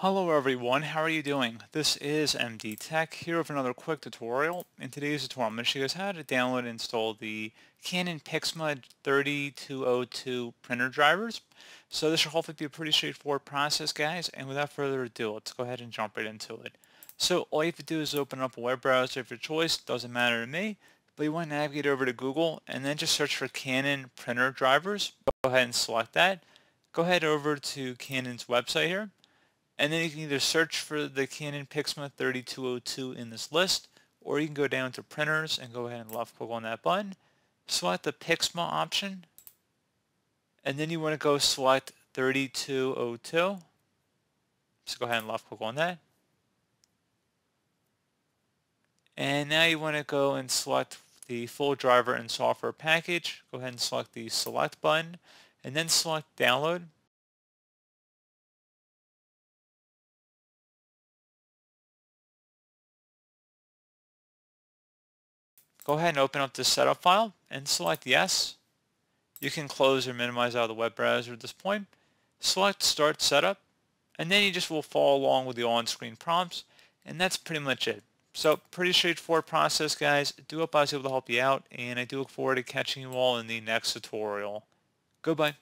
Hello everyone, how are you doing? This is MD Tech here with another quick tutorial. In today's tutorial, I'm going to show you guys how to download and install the Canon PIXMA 3202 printer drivers. So this should hopefully be a pretty straightforward process guys, and without further ado, let's go ahead and jump right into it. So all you have to do is open up a web browser of your choice, doesn't matter to me, but you want to navigate over to Google and then just search for Canon printer drivers. Go ahead and select that. Go ahead over to Canon's website here and then you can either search for the Canon PIXMA 3202 in this list, or you can go down to printers and go ahead and left click on that button. Select the PIXMA option, and then you want to go select 3202. So go ahead and left click on that. And now you want to go and select the full driver and software package. Go ahead and select the select button, and then select download. Go ahead and open up the setup file and select yes. You can close or minimize out of the web browser at this point. Select start setup and then you just will follow along with the on-screen prompts and that's pretty much it. So pretty straightforward process guys. I do hope I was able to help you out and I do look forward to catching you all in the next tutorial. Goodbye.